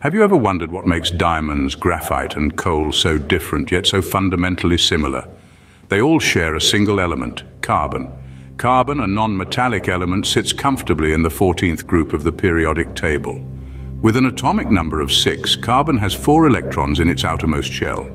Have you ever wondered what makes diamonds, graphite and coal so different yet so fundamentally similar? They all share a single element, carbon. Carbon, a non-metallic element, sits comfortably in the 14th group of the periodic table. With an atomic number of six, carbon has four electrons in its outermost shell.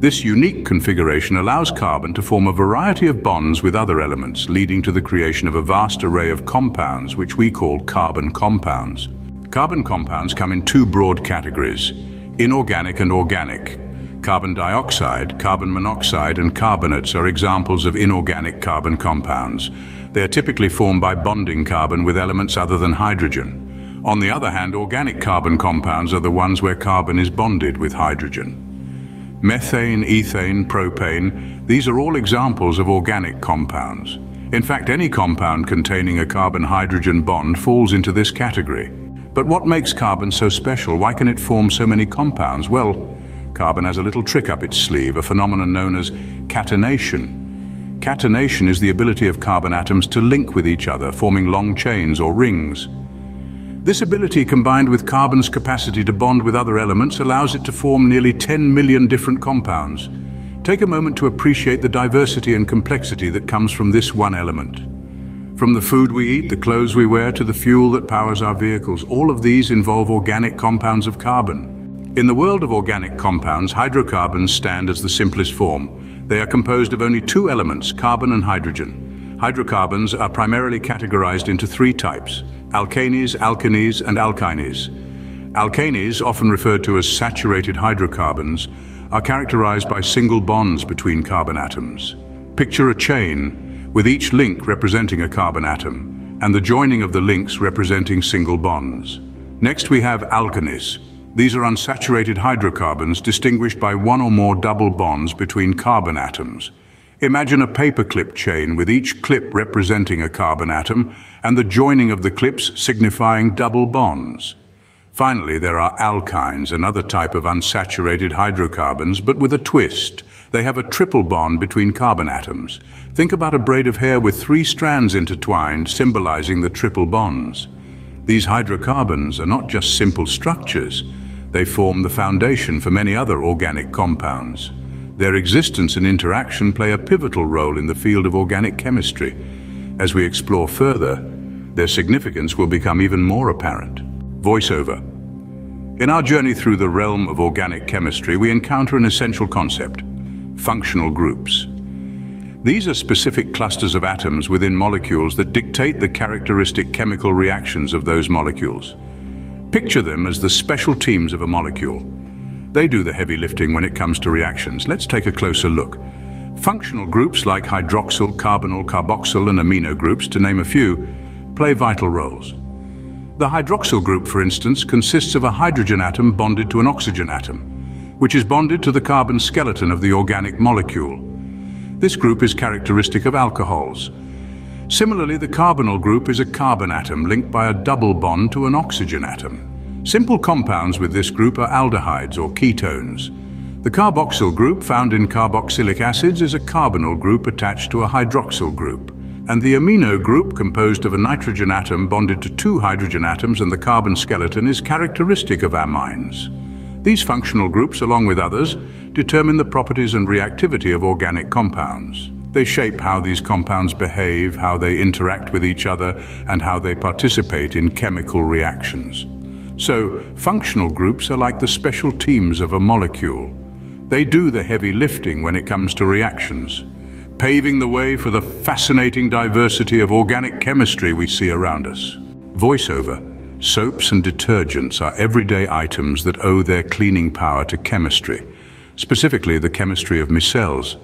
This unique configuration allows carbon to form a variety of bonds with other elements, leading to the creation of a vast array of compounds, which we call carbon compounds. Carbon compounds come in two broad categories, inorganic and organic. Carbon dioxide, carbon monoxide and carbonates are examples of inorganic carbon compounds. They are typically formed by bonding carbon with elements other than hydrogen. On the other hand, organic carbon compounds are the ones where carbon is bonded with hydrogen. Methane, ethane, propane, these are all examples of organic compounds. In fact, any compound containing a carbon-hydrogen bond falls into this category. But what makes carbon so special? Why can it form so many compounds? Well, carbon has a little trick up its sleeve, a phenomenon known as catenation. Catenation is the ability of carbon atoms to link with each other, forming long chains or rings. This ability combined with carbon's capacity to bond with other elements allows it to form nearly 10 million different compounds. Take a moment to appreciate the diversity and complexity that comes from this one element. From the food we eat, the clothes we wear, to the fuel that powers our vehicles, all of these involve organic compounds of carbon. In the world of organic compounds, hydrocarbons stand as the simplest form. They are composed of only two elements, carbon and hydrogen. Hydrocarbons are primarily categorized into three types, alkanes, alkenes and alkynes. Alkanes, often referred to as saturated hydrocarbons, are characterized by single bonds between carbon atoms. Picture a chain, with each link representing a carbon atom, and the joining of the links representing single bonds. Next we have alkenes. These are unsaturated hydrocarbons distinguished by one or more double bonds between carbon atoms. Imagine a paperclip chain with each clip representing a carbon atom and the joining of the clips signifying double bonds. Finally, there are alkynes, another type of unsaturated hydrocarbons, but with a twist. They have a triple bond between carbon atoms. Think about a braid of hair with three strands intertwined, symbolizing the triple bonds. These hydrocarbons are not just simple structures. They form the foundation for many other organic compounds. Their existence and interaction play a pivotal role in the field of organic chemistry. As we explore further, their significance will become even more apparent. Voiceover. In our journey through the realm of organic chemistry, we encounter an essential concept, functional groups. These are specific clusters of atoms within molecules that dictate the characteristic chemical reactions of those molecules. Picture them as the special teams of a molecule, they do the heavy lifting when it comes to reactions. Let's take a closer look. Functional groups like hydroxyl, carbonyl, carboxyl and amino groups, to name a few, play vital roles. The hydroxyl group, for instance, consists of a hydrogen atom bonded to an oxygen atom, which is bonded to the carbon skeleton of the organic molecule. This group is characteristic of alcohols. Similarly, the carbonyl group is a carbon atom linked by a double bond to an oxygen atom. Simple compounds with this group are aldehydes or ketones. The carboxyl group found in carboxylic acids is a carbonyl group attached to a hydroxyl group. And the amino group, composed of a nitrogen atom bonded to two hydrogen atoms and the carbon skeleton, is characteristic of amines. These functional groups, along with others, determine the properties and reactivity of organic compounds. They shape how these compounds behave, how they interact with each other, and how they participate in chemical reactions. So, functional groups are like the special teams of a molecule. They do the heavy lifting when it comes to reactions, paving the way for the fascinating diversity of organic chemistry we see around us. Voiceover. Soaps and detergents are everyday items that owe their cleaning power to chemistry, specifically the chemistry of micelles.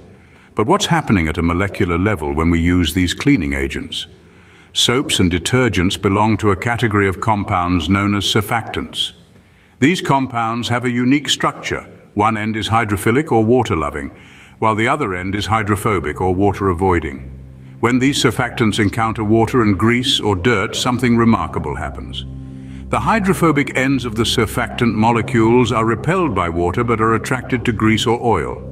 But what's happening at a molecular level when we use these cleaning agents? Soaps and detergents belong to a category of compounds known as surfactants. These compounds have a unique structure. One end is hydrophilic or water-loving, while the other end is hydrophobic or water-avoiding. When these surfactants encounter water and grease or dirt, something remarkable happens. The hydrophobic ends of the surfactant molecules are repelled by water but are attracted to grease or oil.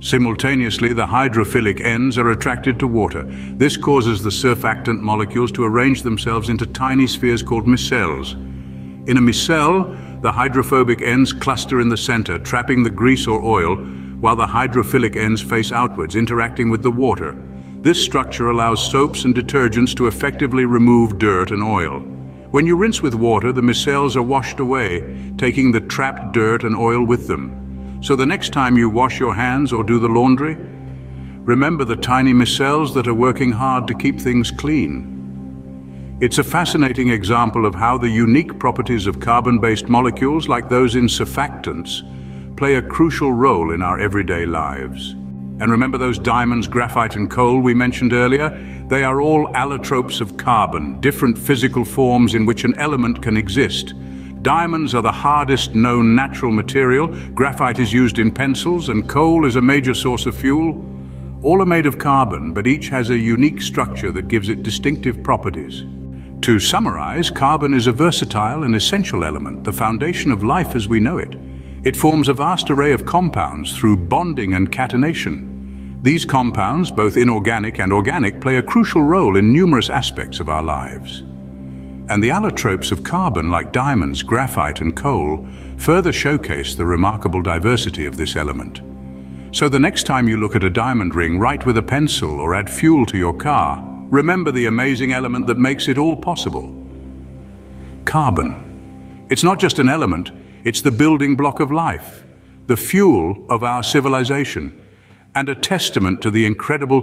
Simultaneously, the hydrophilic ends are attracted to water. This causes the surfactant molecules to arrange themselves into tiny spheres called micelles. In a micelle, The hydrophobic ends cluster in the center, trapping the grease or oil, while the hydrophilic ends face outwards, interacting with the water. This structure allows soaps and detergents to effectively remove dirt and oil. When you rinse with water, the micelles are washed away, taking the trapped dirt and oil with them. So the next time you wash your hands or do the laundry, remember the tiny micelles that are working hard to keep things clean. It's a fascinating example of how the unique properties of carbon-based molecules like those in surfactants play a crucial role in our everyday lives. And remember those diamonds, graphite and coal we mentioned earlier? They are all allotropes of carbon, different physical forms in which an element can exist. Diamonds are the hardest known natural material, graphite is used in pencils, and coal is a major source of fuel. All are made of carbon, but each has a unique structure that gives it distinctive properties. To summarize, carbon is a versatile and essential element, the foundation of life as we know it. It forms a vast array of compounds through bonding and catenation. These compounds, both inorganic and organic, play a crucial role in numerous aspects of our lives. And the allotropes of carbon, like diamonds, graphite and coal, further showcase the remarkable diversity of this element. So the next time you look at a diamond ring, write with a pencil or add fuel to your car, Remember the amazing element that makes it all possible. Carbon. It's not just an element, it's the building block of life, the fuel of our civilization, and a testament to the incredible